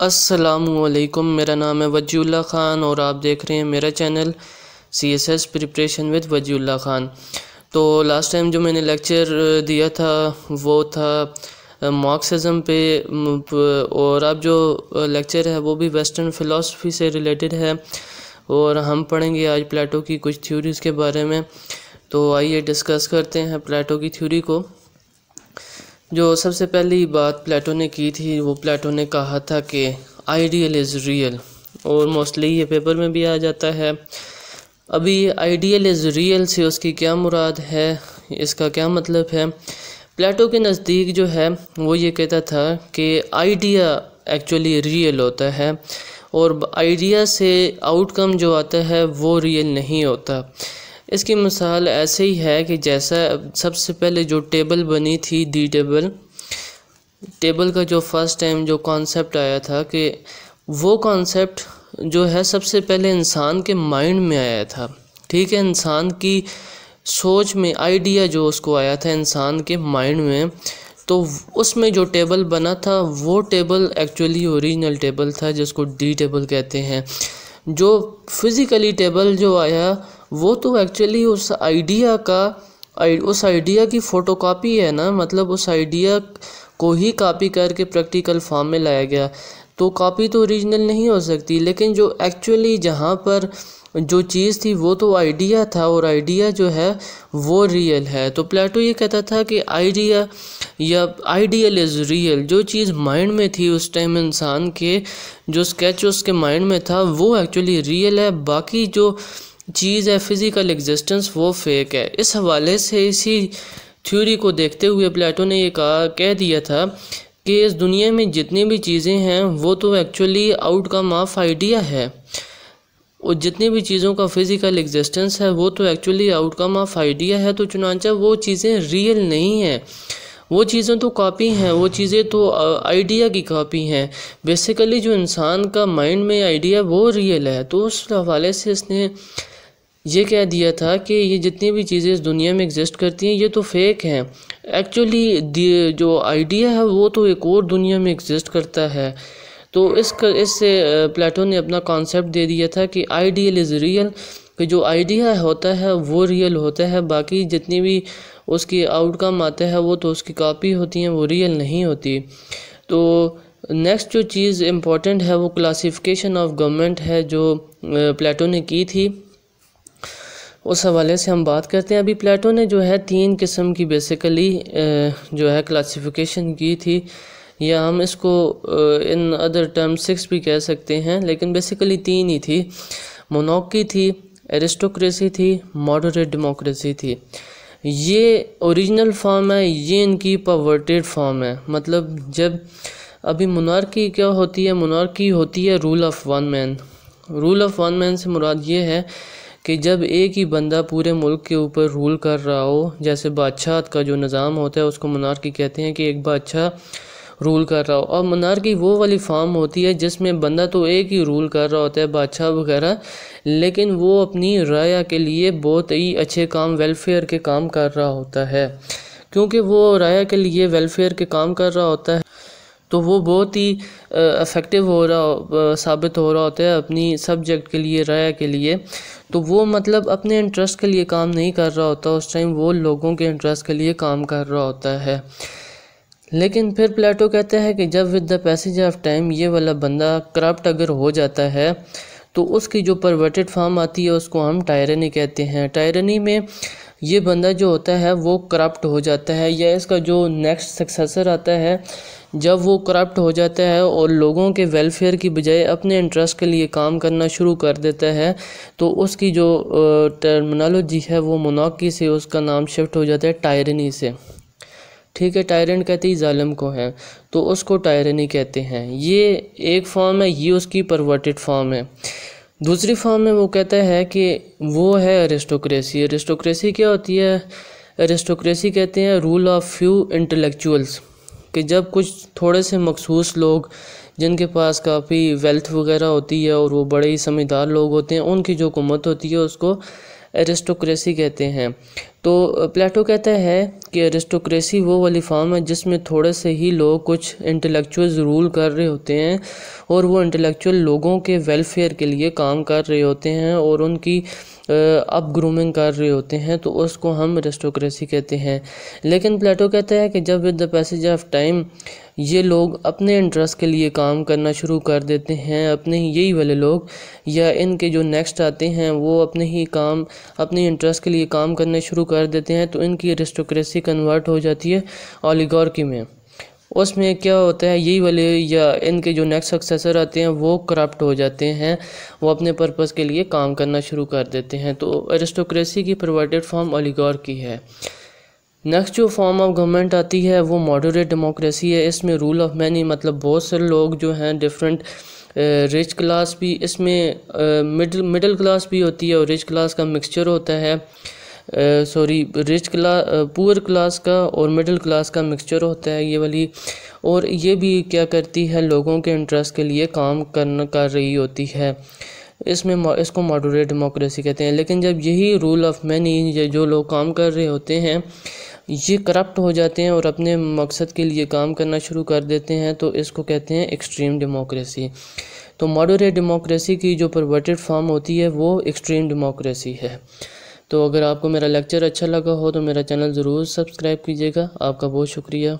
असलकुम मेरा नाम है वजीउल्ला ख़ान और आप देख रहे हैं मेरा channel C S S preparation with Wajiullah Khan. तो लास्ट टाइम जो मैंने लेक्चर दिया था, वो था मार्क्सिज्म पे और अब जो लेक्चर है वो भी वेस्टर्न फ़िलासफ़ी से रिलेटेड है, और हम पढ़ेंगे आज प्लेटो की कुछ थ्योरीज़ के बारे में। तो आइए डिस्कस करते हैं प्लेटो की थ्योरी को। जो सबसे पहली बात प्लेटो ने की थी, वो प्लेटो ने कहा था कि आइडियल इज़ रियल। और मोस्टली ये पेपर में भी आ जाता है। अभी आइडियल इज़ रियल से उसकी क्या मुराद है, इसका क्या मतलब है? प्लेटो के नज़दीक जो है, वो ये कहता था कि आइडिया एक्चुअली रियल होता है और आइडिया से आउटकम जो आता है, वो रियल नहीं होता। इसकी मिसाल ऐसे ही है कि जैसा सबसे पहले जो टेबल बनी थी डी टेबल टेबल का जो फ़र्स्ट टाइम जो कॉन्सेप्ट आया था कि वो कॉन्सेप्ट जो है सबसे पहले इंसान के माइंड में आया था। ठीक है, इंसान की सोच में आइडिया जो उसको आया था इंसान के माइंड में तो उसमें जो टेबल बना था वो टेबल एक्चुअली ओरिजिनल टेबल था जिसको डी टेबल कहते हैं। जो फिज़िकली टेबल जो आया वो तो एक्चुअली उस आइडिया का उस आइडिया की फ़ोटोकॉपी है ना मतलब उस आइडिया को ही कॉपी करके प्रैक्टिकल फॉर्म में लाया गया। तो कॉपी तो ओरिजिनल नहीं हो सकती, लेकिन जो एक्चुअली जहाँ पर जो चीज़ थी, वो तो आइडिया था और आइडिया जो है, वो रियल है। तो प्लेटो ये कहता था कि आइडिया या आइडियल इज़ रियल जो चीज़ माइंड में थी उस टाइम इंसान के, जो स्केच उसके माइंड में था, वो एक्चुअली रियल है। बाकी जो चीज़ है फ़िज़िकल एग्जिस्टेंस वो फेक है। इस हवाले से इसी थ्योरी को देखते हुए प्लेटो ने ये कहा, कह दिया था कि इस दुनिया में जितनी भी चीज़ें हैं, वो तो एक्चुअली आउटकम ऑफ़ आइडिया है। और जितनी भी चीज़ों का फ़िज़िकल एग्जिस्टेंस है, वो तो एक्चुअली आउटकम ऑफ़ आइडिया है। तो चुनाचा वो चीज़ें रियल नहीं हैं। वो चीज़ें तो कॉपी हैं, वो चीज़ें तो आइडिया की कॉपी हैं। बेसिकली जो इंसान का माइंड में आइडिया वो रियल है। तो उस हवाले से इसने ये कह दिया था कि ये जितनी भी चीज़ें इस दुनिया में एग्जिस्ट करती हैं, ये तो फेक हैं। एक्चुअली जो आइडिया है, वो तो एक और दुनिया में एग्जिस्ट करता है। तो इस इससे प्लेटो ने अपना कॉन्सेप्ट दे दिया था कि आइडियल इज़ रियल कि जो आइडिया होता है, वो रियल होता है। बाकी जितनी भी उसकी आउटकम आता है, वो तो उसकी कॉपी होती हैं, वो रियल नहीं होती। तो नेक्स्ट जो चीज़ इम्पोर्टेंट है, वो क्लासिफिकेशन ऑफ़ गवर्नमेंट है, जो प्लेटो ने की थी। उस हवाले से हम बात करते हैं। अभी प्लेटो ने जो है तीन किस्म की बेसिकली जो है क्लासिफिकेशन की थी। या हम इसको इन अदर टर्म सिक्स भी कह सकते हैं, लेकिन बेसिकली तीन ही थी। मोनोकी थी एरिस्टोक्रेसी थी मॉडरेट डेमोक्रेसी थी। ये ओरिजिनल फॉर्म है, ये इनकी पवर्टेड फॉर्म है। मतलब जब अभी मुनारकी क्या होती है? मुनारकी होती है rule of one man rule of one man से मुराद ये है कि जब एक ही बंदा पूरे मुल्क के ऊपर रूल कर रहा हो, जैसे बादशाह का जो निज़ाम होता है, उसको मनारकी कहते हैं कि एक बादशाह रूल कर रहा हो। और मनारकी वो वाली फार्म होती है जिसमें बंदा तो एक ही रूल कर रहा होता है, बादशाह वगैरह, लेकिन वो अपनी राया के लिए बहुत ही अच्छे काम वेलफेयर के काम कर रहा होता है। क्योंकि वो राया के लिए वेलफेयर के काम कर रहा होता है। तो वो बहुत ही इफ़ेक्टिव हो रहा साबित हो रहा होता है अपनी सब्जेक्ट के लिए, राय के लिए। तो वो मतलब अपने इंटरेस्ट के लिए काम नहीं कर रहा होता, उस टाइम वो लोगों के इंटरेस्ट के लिए काम कर रहा होता है। लेकिन फिर प्लेटो कहता है कि जब with the passage of time ये वाला बंदा करप्ट अगर हो जाता है तो उसकी जो परवर्टेड फॉर्म आती है, उसको हम टायरनी कहते हैं। टायरनी में ये बंदा जो होता है, वो करप्ट हो जाता है या इसका जो नेक्स्ट सक्सेसर आता है, जब वो करप्ट हो जाता है और लोगों के वेलफेयर की बजाय अपने इंटरेस्ट के लिए काम करना शुरू कर देता है तो उसकी जो टर्मिनोलॉजी है, वो मुनाकी से उसका नाम शिफ्ट हो जाता है टायरनी से। ठीक है टायरेंट कहते ही ालम को है तो उसको टायरनी कहते हैं। ये एक फॉर्म है, ये उसकी परवर्टेड फॉर्म है। दूसरी फॉर्म में वो कहता है कि वो है एरिस्टोक्रेसी एरिस्टोक्रेसी क्या होती है? एरिस्टोक्रेसी कहते हैं रूल ऑफ़ फ्यू इंटेलेक्चुअल्स कि जब कुछ थोड़े से मखसूस लोग, जिनके पास काफ़ी वेल्थ वगैरह होती है और वो बड़े ही समझदार लोग होते हैं, उनकी जो हुकूमत होती है उसको एरिस्टोक्रेसी कहते हैं। तो प्लेटो कहता है कि अरिस्टोक्रेसी वो वाली फॉर्म है जिसमें थोड़े से ही लोग कुछ इंटेलेक्चुअल्स रूल कर रहे होते हैं और वो इंटेलेक्चुअल लोगों के वेलफेयर के लिए काम कर रहे होते हैं और उनकी अप ग्रूमिंग कर रहे होते हैं तो उसको हम रेस्टोक्रेसी कहते हैं। लेकिन प्लेटो कहता है कि जब with the passage of time ये लोग अपने इंटरेस्ट के लिए काम करना शुरू कर देते हैं, अपने ही यही वाले लोग, या इनके जो नेक्स्ट आते हैं वो अपने ही काम, अपने इंटरेस्ट के लिए काम करना शुरू कर देते हैं तो इनकी रेस्टोक्रेसी कन्वर्ट हो जाती है ऑलिगॉर्की में। उसमें क्या होता है, यही वाले या इनके जो नेक्स्ट सक्सेसर आते हैं, वो करप्ट हो जाते हैं। वो अपने पर्पज़ के लिए काम करना शुरू कर देते हैं। तो एरिस्टोक्रेसी की प्रोवाइडेड फॉर्म अलीगौर की है। नेक्स्ट जो फॉर्म ऑफ़ गवर्नमेंट आती है, वो मॉडरेट डेमोक्रेसी है। इसमें रूल ऑफ़ मैनी मतलब बहुत से लोग जो हैं डिफरेंट रिच क्लास भी, इसमें मिडिल मिडिल क्लास भी होती है और रिच क्लास का मिक्सचर होता है। Sorry rich class poor class का और मिडिल क्लास का मिक्सचर होता है ये वाली। और ये भी क्या करती है, लोगों के इंटरेस्ट के लिए काम करना, कर रही होती है। इसमें इसको मॉडरेट डेमोक्रेसी कहते हैं। लेकिन जब यही रूल ऑफ़ मैनी जो लोग काम कर रहे होते हैं, ये करप्ट हो जाते हैं और अपने मकसद के लिए काम करना शुरू कर देते हैं तो इसको कहते हैं एक्सट्रीम डेमोक्रेसी तो मॉडरेट डेमोक्रेसी की जो परवर्टेड फॉर्म होती है, वो एक्सट्रीम डेमोक्रेसी है। तो अगर आपको मेरा लेक्चर अच्छा लगा हो तो मेरा चैनल ज़रूर सब्सक्राइब कीजिएगा। आपका बहुत शुक्रिया।